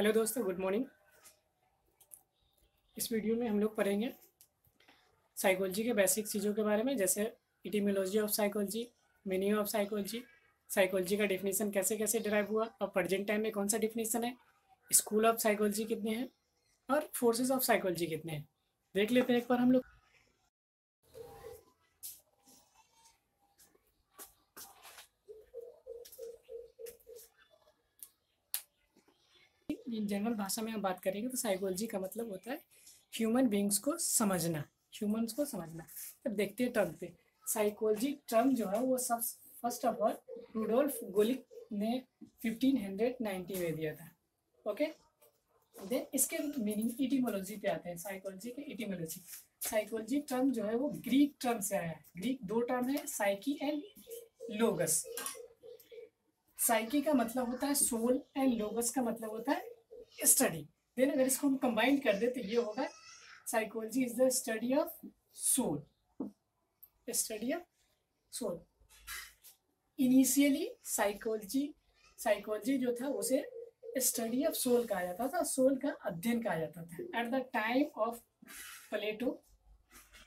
Hello दोस्तों good morning इस video में हम लोग पढ़ेंगे साइकोलॉजी के बेसिक चीज़ों के बारे में, जैसे etymology of psychology meaning of psychology psychology का डेफिनेशन कैसे कैसे डिराइव हुआ, और प्रजेंट टाइम में कौन सा डेफिनेशन है स्कूल ऑफ़ साइकोलॉजी कितने हैं, और फोर्सेज ऑफ़ साइकोलॉजी कितने हैं। देख लेते हैं एक बार हम लोग। जनरल भाषा में हम बात करेंगे तो साइकोलॉजी का मतलब होता है ह्यूमन बींग्स को समझना ह्यूमंस को समझना। अब देखते हैं टर्म पे। साइकोलॉजी टर्म जो है वो सब first of all Rudolf Gockel ने 1590 में दिया था। ओके देन इसके मीनिंग इटिमोलॉजी पे आते हैं। साइकोलॉजी के इटिमोलॉजी साइकोलॉजी टर्म जो है वो ग्रीक टर्म से आया है। ग्रीक दो टर्म है साइकी एंड लोगस साइकी का मतलब होता है सोल एंड लोगस का मतलब होता है स्टडी देन अगर इसको हम कंबाइन कर दे तो ये होगा psychology is the study of soul study of soul initially psychology psychology जो था, उसे स्टडी ऑफ़ सोल कहा जाता था सोल का अध्ययन कहा जाता था. At the time of Plato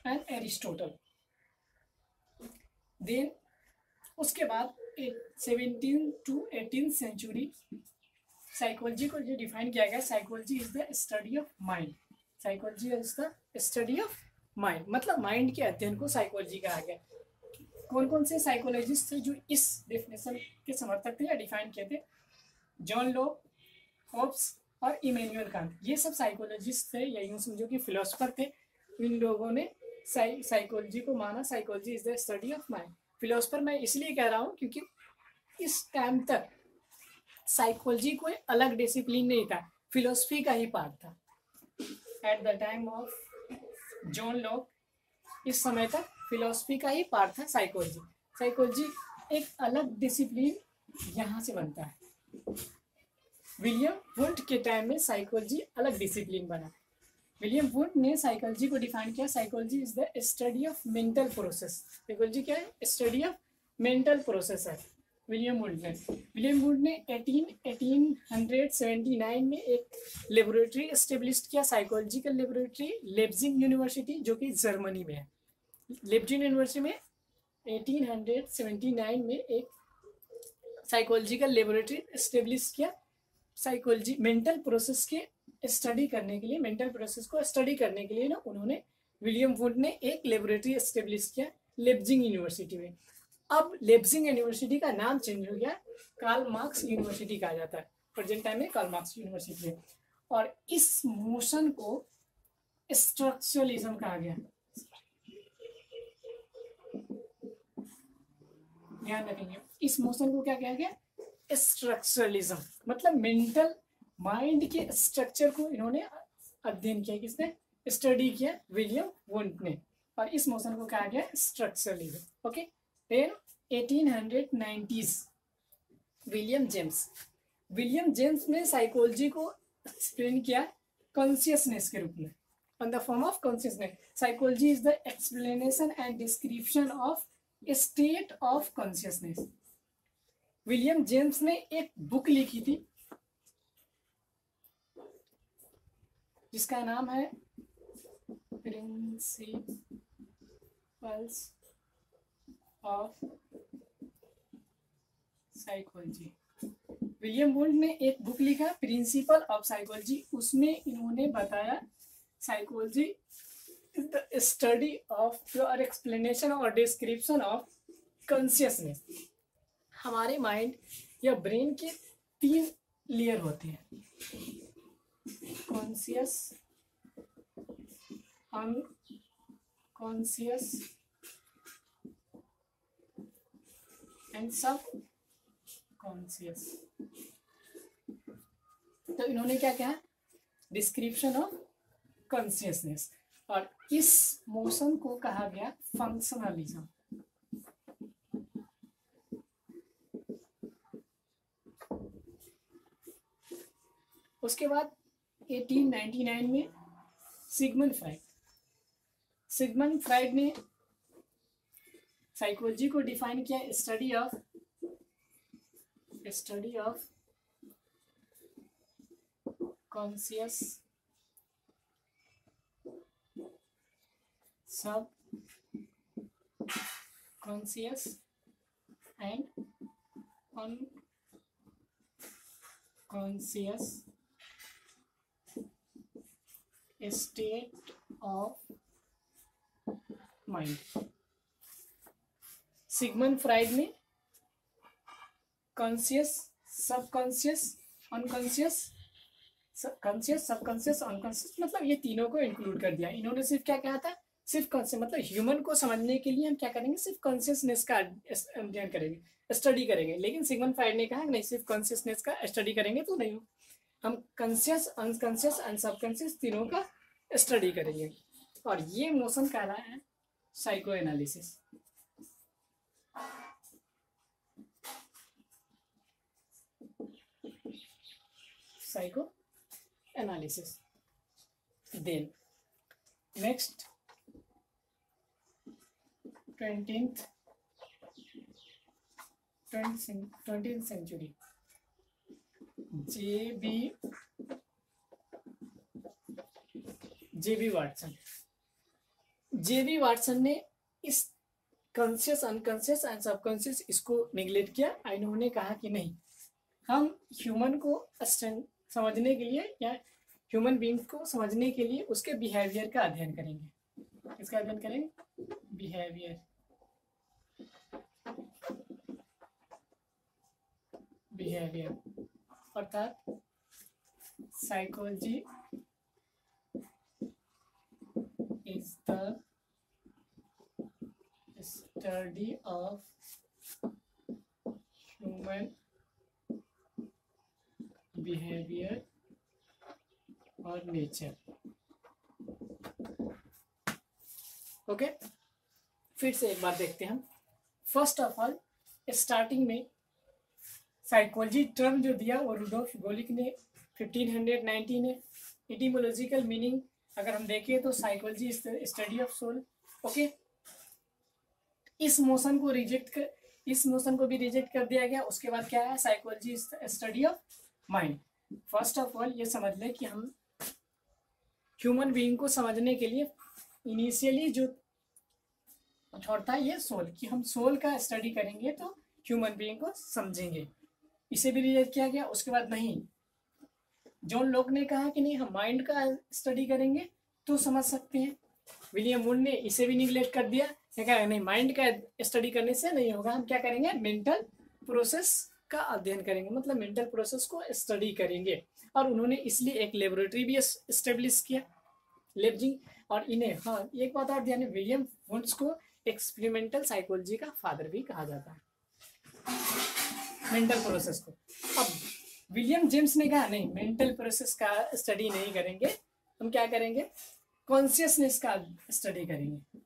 and Aristotle then उसके बाद seventeen to eighteen century psychology को जो डिफाइन किया गया psychology is the study of mind psychology is the study of mind मतलब माइंड के अध्ययन को साइकोलॉजी कहा गया। कौन कौन से साइकोलॉजिस्ट थे जो इस डेफिनेशन के समर्थक थे या डिफाइन किए थे? जॉन लो होप्स और इमेन्युअल कांत ये सब साइकोलॉजिस्ट थे या यूँ समझो कि फिलोसफर थे। इन लोगों ने साइकोलॉजी को माना। Psychology is the study of mind philosopher मैं इसलिए कह रहा हूँ क्योंकि इस टाइम तक साइकोलॉजी कोई अलग डिसिप्लिन नहीं था फिलोसफी का ही पार्ट था। At the time of John Locke इस समय तक फिलोसफी का ही पार्ट था साइकोलॉजी। साइकोलॉजी एक अलग डिसिप्लिन यहाँ से बनता है। विलियम वुंट के टाइम में साइकोलॉजी अलग डिसिप्लिन बना। विलियम वुड ने साइकोलॉजी को डिफाइन किया। Psychology is the study of mental process psychology क्या है? स्टडी ऑफ़ मेंटल प्रोसेस है। विलियम वुड ने विलियम वुड ने 18 1879 में एक लेबोरेटरी इस्टेब्लिश किया साइकोलॉजिकल लेबोरेटरी लेब्जिंग यूनिवर्सिटी जो कि जर्मनी में है। लेब्जिंग यूनिवर्सिटी में 1879 में एक साइकोलॉजिकल लेबोरेटरी इस्टेब्लिश किया साइकोलॉजी मेंटल प्रोसेस के स्टडी करने के लिए मेंटल प्रोसेस को स्टडी करने के लिए ना, उन्होंने, विलियम वुड ने एक लेबोरेटरी इस्टेब्लिश किया लेब्जिंग यूनिवर्सिटी में। अब लेब्जिंग यूनिवर्सिटी का नाम चेंज हो गया। कार्ल मार्क्स यूनिवर्सिटी कहा जाता है। प्रेजेंट टाइम में कार्ल मार्क्स यूनिवर्सिटी है। और इस मोशन को स्ट्रक्चरलिज्म कहा गया। ध्यान रखेंगे। इस मोशन को क्या कहा गया? स्ट्रक्चरलिज्म मतलब मेंटल माइंड के स्ट्रक्चर को इन्होंने अध्ययन किया किसने? स्टडी किया विलियम वुंट ने। और इस मोशन को कहा गया structuralism okay then 1890s William James William James ने साइकोलॉजी को एक्सप्लेन किया कॉन्शियसनेस के रूप में। On the form of consciousness psychology is the explanation and description of state of consciousness William James ने एक बुक लिखी थी, जिसका नाम है principles of psychology William Wundt ने एक बुक लिखा प्रिंसिपल ऑफ़ साइकोलॉजी उसमें इन्होंने बताया psychology is the study of और एक्सप्लेनेशन और डिस्क्रिप्शन ऑफ़ कॉन्शियसनेस हमारे माइंड या ब्रेन के तीन लेयर होते हैं। Conscious unconscious and sub conscious तो इन्होंने क्या कहा डिस्क्रिप्शन ऑफ़ कॉन्शियसनेस और इस मोशन को कहा गया फंक्शनलिज्म उसके बाद 1899 में सिगमन फ्राइड सिगमन फ्राइड ने साइकोलॉजी को डिफाइन किया study of study of conscious sub conscious and unconscious state of mind Sigmund Freud ने conscious subconscious unconscious conscious subconscious unconscious मतलब ये तीनों को इंक्लूड कर दिया। इन्होंने सिर्फ़ क्या कहा था? सिर्फ़ कॉन्शियस मतलब ह्यूमन को समझने के लिए हम क्या करेंगे? सिर्फ़ कॉन्शियसनेस का अध्ययन करेंगे स्टडी करेंगे। लेकिन सिगमन फ्राइड ने कहा, नहीं, सिर्फ़ कॉन्शियसनेस का स्टडी करेंगे तो नहीं हो हम कॉन्शियस अनकॉन्शियस एंड सबकॉन्शियस तीनों का स्टडी करेंगे। और ये मोशन कह रहा है psychoanalysis psychoanalysis. Then, next 20th 20th century J.B. J.B. Watson J B Watson ने इस कॉन्शियस अनकॉन्शियस एंड सबकॉन्शियस इसको निगलेक्ट किया इन्होंने कहा कि नहीं, हम ह्यूमन को समझने के लिए या ह्यूमन बींग को समझने के लिए उसके बिहेवियर का अध्ययन करेंगे। किसका अध्ययन करेंगे? बिहेवियर बिहेवियर अर्थात psychology is the study of human behaviour और नेचर ओके फिर से एक बार देखते हैं हम। फ़र्स्ट ऑफ़ ऑल स्टार्टिंग में साइकोलॉजी टर्म जो दिया वो रुडोफ गोलिक ने 1590 ने। इटीमोलॉजिकल मीनिंग अगर हम देखें तो psychology study of soul okay इस मोशन को रिजेक्ट कर, इस मोशन को भी रिजेक्ट कर दिया गया। उसके बाद क्या है? Psychology study of mind first of all ये समझ लें कि हम ह्यूमन बीइंग को समझने के लिए इनिशियली जो छोड़ता है ये सोल कि हम सोल का स्टडी करेंगे तो ह्यूमन बीइंग को समझेंगे। इसे भी रिलेट किया गया, उसके बाद नहीं। जोन लोग ने कहा कि नहीं, हम माइंड का स्टडी करेंगे तो समझ सकते हैं। विलियम वुड ने इसे भी निगलेक्ट कर दिया। क्या नहीं माइंड का स्टडी करने से नहीं होगा। हम क्या करेंगे? मेंटल प्रोसेस का अध्ययन करेंगे मतलब मेंटल प्रोसेस को स्टडी करेंगे। और उन्होंने इसलिए एक लेबोरेटरी भी इस्टेब्लिश किया लेबजिंग और इन्हें हाँ एक बात और ध्यान विलियम वुड्स को एक्सपेरिमेंटल साइकोलॉजी का फादर भी कहा जाता है। मेंटल प्रोसेस को। अब विलियम जेम्स ने कहा, नहीं मेंटल प्रोसेस का स्टडी नहीं करेंगे। हम क्या करेंगे? कॉन्सियसनेस का स्टडी करेंगे।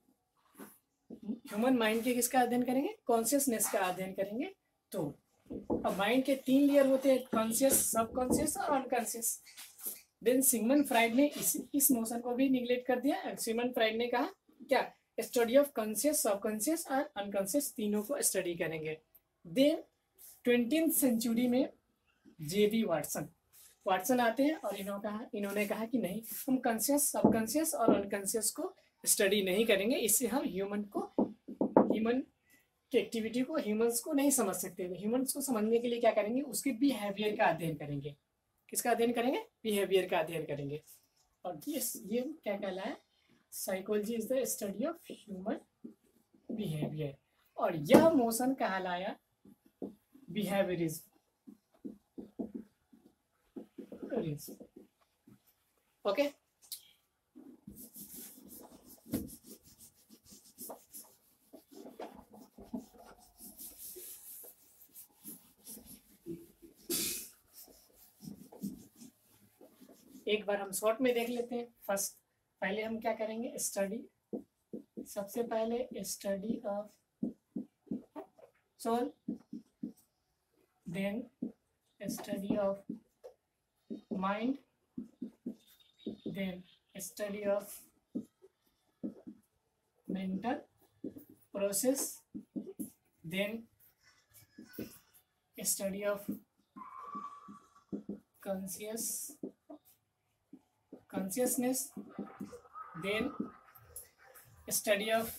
ह्यूमन माइंड के किसका अध्ययन करेंगे? कॉन्सियसनेस का अध्ययन करेंगे। तो अब माइंड के तीन लेयर होते हैं कॉन्शियस सबकॉन्शियस और अनकॉन्शियस देन सिगमन फ्राइड ने इस इस नोशन को भी निगलेक्ट कर दिया सिगमन फ्राइड ने कहा, क्या स्टडी ऑफ़ कॉन्शियस सबकॉन्शियस और अनकॉन्शियस तीनों को स्टडी करेंगे? देन ट्वेंटी सेंचुरी में जे बी वाटसन वाटसन आते हैं और इन्होंने कहा इन्होंने कहा कि नहीं, हम कॉन्शियस सबकॉन्शियस और अनकॉन्शियस को स्टडी नहीं करेंगे, इससे हम ह्यूमन को ह्यूमन की एक्टिविटी को ह्यूमंस को नहीं समझ सकते। ह्यूमंस को समझने के लिए क्या करेंगे? उसके बिहेवियर का अध्ययन करेंगे। किसका अध्ययन करेंगे? बिहेवियर का अध्ययन करेंगे। और ये ये क्या कहला है psychology is the study of human behaviour और यह मोशन कहलाया बिहेवियरिज्म ओके okay? एक बार हम शॉर्ट में देख लेते हैं। फ़र्स्ट पहले हम क्या करेंगे? स्टडी सबसे पहले study of soul then study of mind then study of mental process then study of conscious consciousness then study of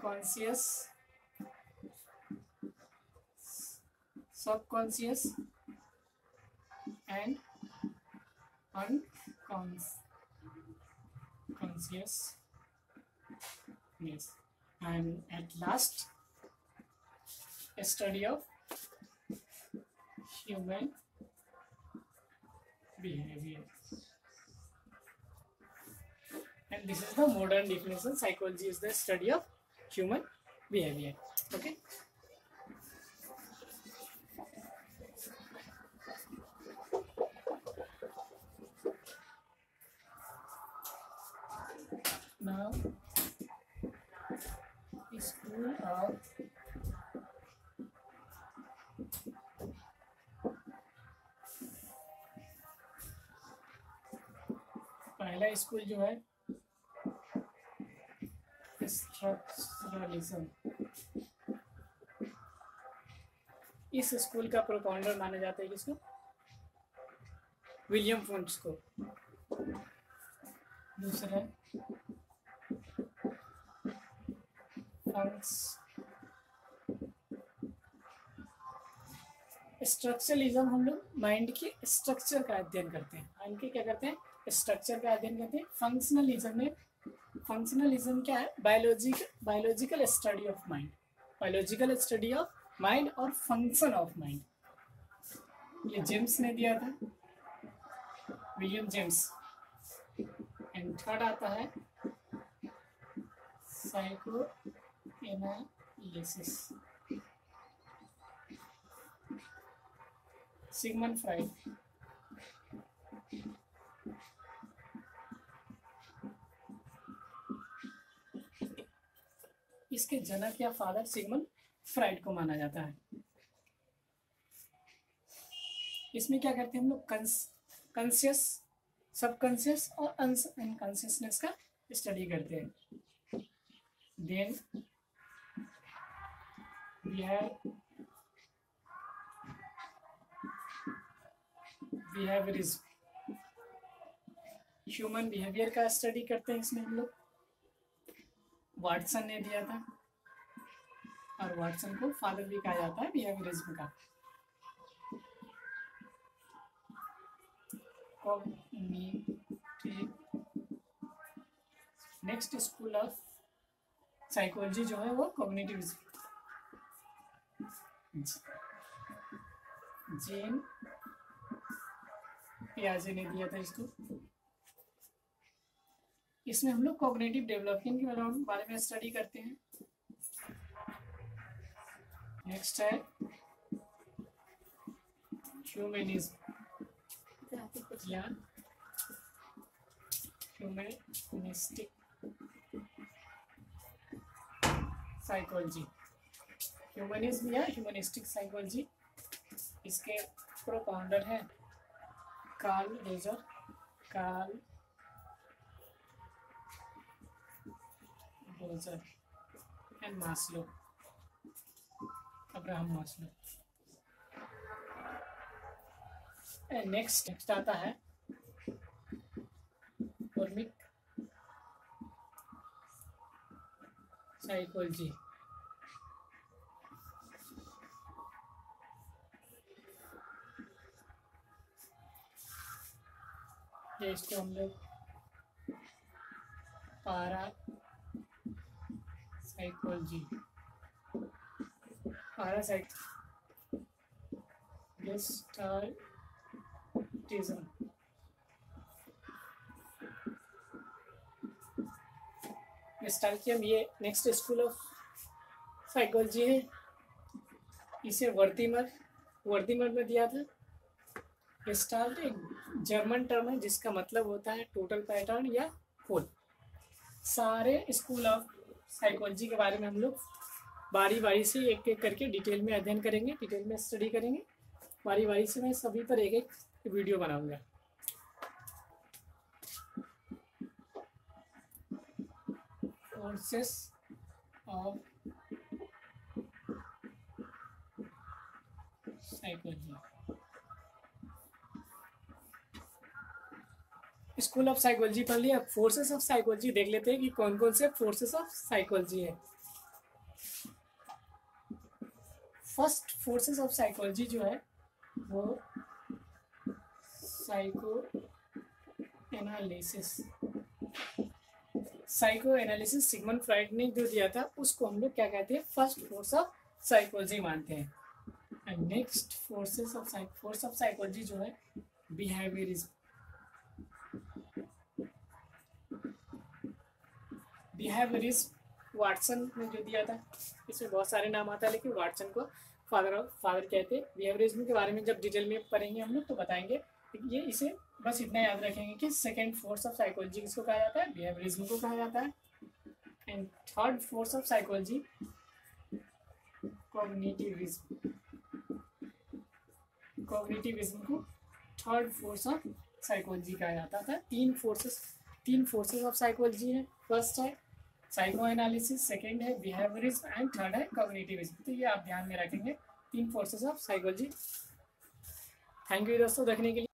conscious subconscious and unconscious yes and at last a study of human behavior and this is the modern definition. Psychology is the study of human behavior. Okay? Now school of पहला school जो है structuralism इस school का propounder माना जाता है किसको? William फोन्स को। दूसरा स्ट्रक्चरलिज्म हम लोग माइंड के स्ट्रक्चर का अध्ययन करते हैं। माइंड के क्या करते हैं? स्ट्रक्चर का अध्ययन करते हैं। फंक्शनलिज्म में फंक्शनलिज्म क्या है? Biological biological study of mind biological study of mind और फ़ंक्शन ऑफ़ माइंड ये जेम्स ने दिया था। विलियम जेम्स एंड थर्ड आता है। साइको एनालिसिस सिगमंड फ्राइड इसके जनक या फादर सिगमन फ्राइड को माना जाता है। इसमें क्या करते हैं हम लोग? कंसियस सबकॉन्शियस और अनकॉन्शियसनेस का स्टडी करते हैं। Then we have human behaviour का स्टडी करते हैं इसमें हम लोग। वाटसन ने दिया था। और वाटसन को फादर भी कहा जाता है बिहेवियरिज्म का। नेक्स्ट स्कूल ऑफ़ साइकोलॉजी जो है वो कॉग्निटिव जेन पियाजे ने दिया था इसको। इसमें हम लोग कॉग्नेटिव डेवलपमेंट के बारे में स्टडी करते हैं। नेक्स्ट है ह्यूमनिज्म या ह्यूमनिस्टिक साइकोलॉजी ह्यूमनिज्म या ह्यूमनिस्टिक साइकोलॉजी इसके प्रोपाउंडर है। Carl Rogers Carl Bolzer and Maslow. Abraham Maslow. And next next आता है फॉर्मिक साइकोलॉजी इसको हम लोग पारा psychology parasite gestaltism गेस्टाल्टियम ये नेक्स्ट स्कूल ऑफ़ साइकोलॉजी है। इसे वर्तीमर वर्तीमर में दिया था। गेस्टाल्ट एक जर्मन टर्म है, जिसका मतलब होता है टोटल पैटर्न या होल सारे स्कूल ऑफ़ साइकोलॉजी के बारे में हम लोग बारी बारी से एक एक करके डिटेल में अध्ययन करेंगे डिटेल में स्टडी करेंगे। बारी बारी से मैं सभी पर एक एक वीडियो बनाऊँगा। Courses of psychology school of psychology पढ़ लिया फोर्सेस ऑफ़ साइकोलॉजी देख लेते हैं कि कौन कौन से फोर्सेस ऑफ़ साइकोलॉजी है। फ़र्स्ट फोर्सेस ऑफ़ साइकोलॉजी जो है, वो psychoanalysis psychoanalysis Sigmund Freud ने जो दिया था, उसको हम लोग क्या कहते हैं? फ़र्स्ट फोर्स ऑफ़ साइकोलॉजी मानते हैं। And next forces of force of psychology जो है बिहेवियरिज्म बिहेवियरिज्म वाटसन ने जो दिया था, इसमें बहुत सारे नाम आता है, लेकिन वाटसन को फादर ऑफ़ फादर कहते हैं। बिहेवियरिज्म के बारे में जब डिटेल में पढ़ेंगे हम लोग तो बताएँगे। ये इसे बस इतना याद रखेंगे कि सेकेंड फोर्स ऑफ़ साइकोलॉजी किसको कहा जाता है? बिहेवियरिज्म को कहा जाता है। And third force of psychology cognitivism cognitivism को थर्ड फोर्स ऑफ़ साइकोलॉजी कहा जाता था। तीन फोर्सेस तीन फोर्सेस ऑफ़ साइकोलॉजी है। फ़र्स्ट है साइको एनालिसिस सेकेंड है बिहेवियरिज्म एंड थर्ड है कॉग्निटिविज्म तो ये आप ध्यान में रखेंगे। तीन forces of psychology thank you दोस्तों, देखने के लिए।